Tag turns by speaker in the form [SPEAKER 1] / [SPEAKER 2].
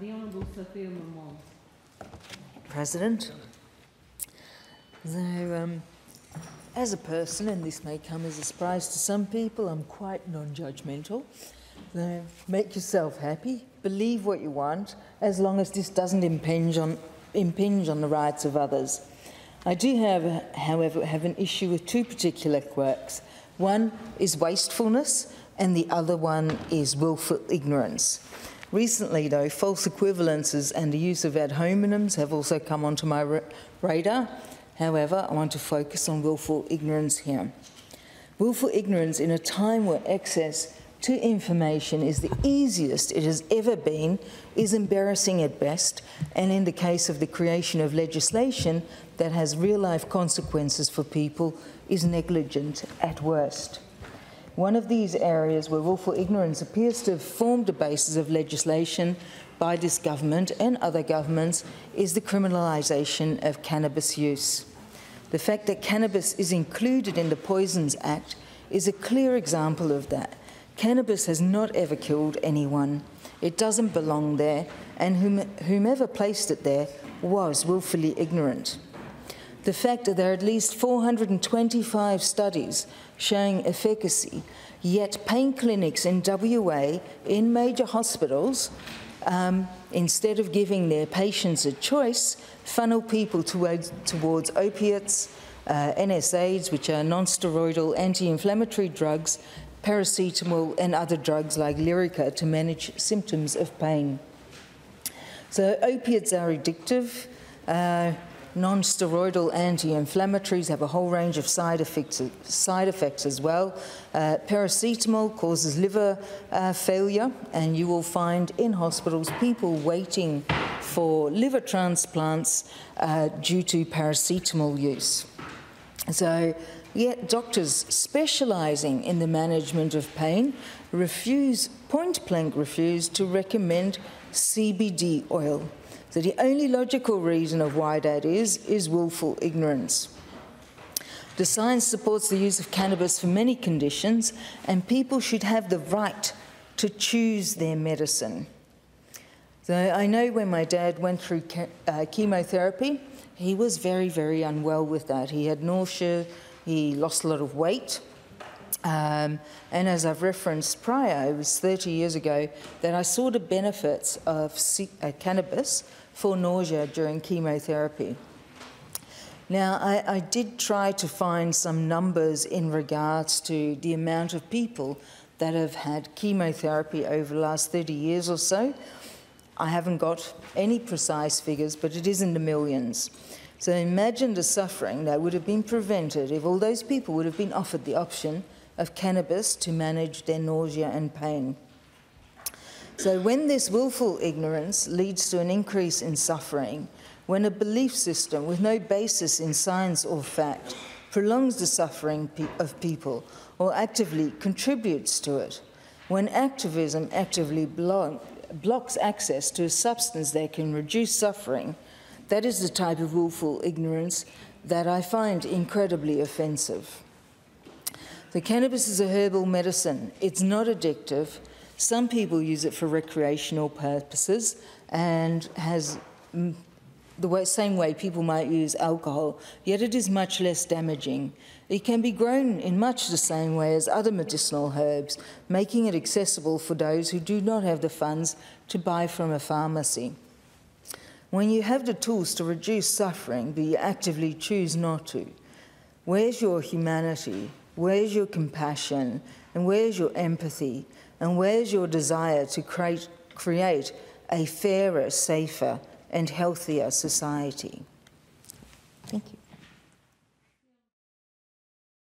[SPEAKER 1] the Honourable Sophia Moermond.
[SPEAKER 2] President. Um, as a person, and this may come as a surprise to some people, I'm quite non judgmental. So, make yourself happy, believe what you want, as long as this doesn't impinge on, impinge on the rights of others. I do have, however, have an issue with two particular quirks. One is wastefulness, and the other one is willful ignorance. Recently, though, false equivalences and the use of ad hominems have also come onto my ra radar. However, I want to focus on willful ignorance here. Willful ignorance in a time where access to information is the easiest it has ever been is embarrassing at best, and in the case of the creation of legislation that has real life consequences for people, is negligent at worst. One of these areas where willful ignorance appears to have formed the basis of legislation by this government and other governments is the criminalisation of cannabis use. The fact that cannabis is included in the Poisons Act is a clear example of that. Cannabis has not ever killed anyone. It doesn't belong there, and whom, whomever placed it there was willfully ignorant. The fact that there are at least 425 studies showing efficacy, yet pain clinics in WA in major hospitals, um, instead of giving their patients a choice, funnel people towards, towards opiates, uh, NSAIDs, which are non-steroidal anti-inflammatory drugs, paracetamol and other drugs like Lyrica to manage symptoms of pain. So opiates are addictive. Uh, Non-steroidal anti-inflammatories have a whole range of side effects, side effects as well. Uh, paracetamol causes liver uh, failure, and you will find in hospitals people waiting for liver transplants uh, due to paracetamol use. So, yet doctors specialising in the management of pain refuse, point blank refuse, to recommend CBD oil. So the only logical reason of why that is, is willful ignorance. The science supports the use of cannabis for many conditions, and people should have the right to choose their medicine. So I know when my dad went through uh, chemotherapy, he was very, very unwell with that. He had nausea, he lost a lot of weight. Um, and as I've referenced prior, it was 30 years ago that I saw the benefits of uh, cannabis for nausea during chemotherapy. Now, I, I, did try to find some numbers in regards to the amount of people that have had chemotherapy over the last 30 years or so. I haven't got any precise figures, but it is in the millions. So imagine the suffering that would have been prevented if all those people would have been offered the option of cannabis to manage their nausea and pain. So, when this willful ignorance leads to an increase in suffering, when a belief system with no basis in science or fact prolongs the suffering of people or actively contributes to it, when activism actively blo blocks access to a substance that can reduce suffering, that is the type of willful ignorance that I find incredibly offensive. The cannabis is a herbal medicine. It's not addictive. Some people use it for recreational purposes and has mm, the way, same way people might use alcohol, yet it is much less damaging. It can be grown in much the same way as other medicinal herbs, making it accessible for those who do not have the funds to buy from a pharmacy. When you have the tools to reduce suffering, but you actively choose not to, where's your humanity? Where's your compassion? And where's your empathy? And where's your desire to create, create a fairer, safer, and healthier society? Thank you.